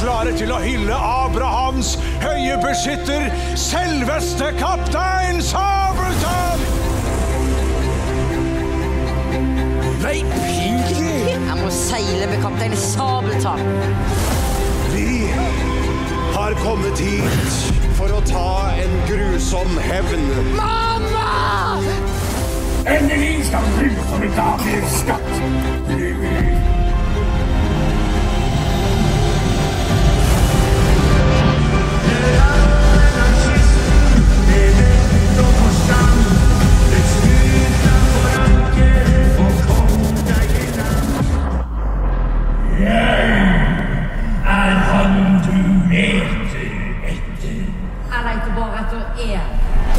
klare til å hylle Abrahams høye beskytter, selveste kaptein Sabeltann! Nei, Pinky! Jeg må seile med kaptein Sabeltann. Vi har kommet hit for å ta en grusom hevn. Mamma! Endelig skal du få betalt din skatt. jeg lengter bare etter én.